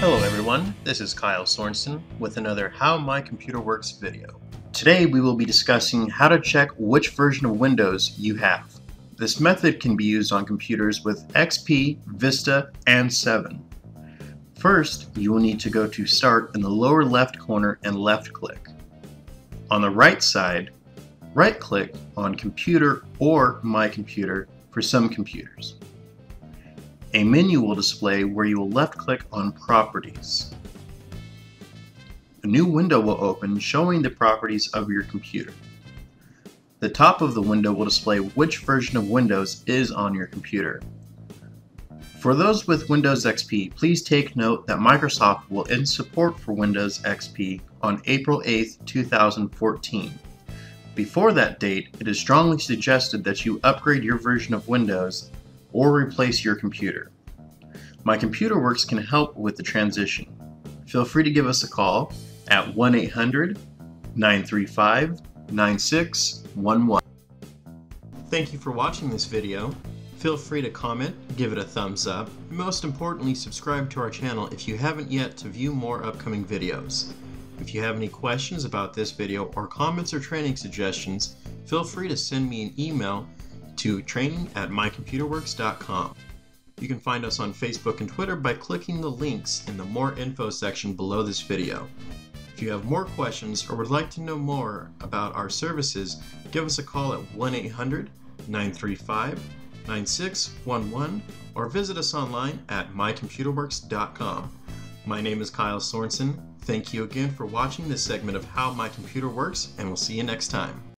Hello everyone, this is Kyle Sorensen with another How My Computer Works video. Today we will be discussing how to check which version of Windows you have. This method can be used on computers with XP, Vista, and 7. First, you will need to go to Start in the lower left corner and left click. On the right side, right click on Computer or My Computer for some computers. A menu will display where you will left click on Properties. A new window will open showing the properties of your computer. The top of the window will display which version of Windows is on your computer. For those with Windows XP, please take note that Microsoft will end support for Windows XP on April 8, 2014. Before that date, it is strongly suggested that you upgrade your version of Windows or replace your computer. My Computer Works can help with the transition. Feel free to give us a call at 1 800 935 9611. Thank you for watching this video. Feel free to comment, give it a thumbs up, and most importantly subscribe to our channel if you haven't yet to view more upcoming videos. If you have any questions about this video or comments or training suggestions, feel free to send me an email to training at mycomputerworks.com. You can find us on Facebook and Twitter by clicking the links in the More Info section below this video. If you have more questions or would like to know more about our services, give us a call at 1 800 935 9611 or visit us online at mycomputerworks.com. My name is Kyle Sorensen. Thank you again for watching this segment of How My Computer Works, and we'll see you next time.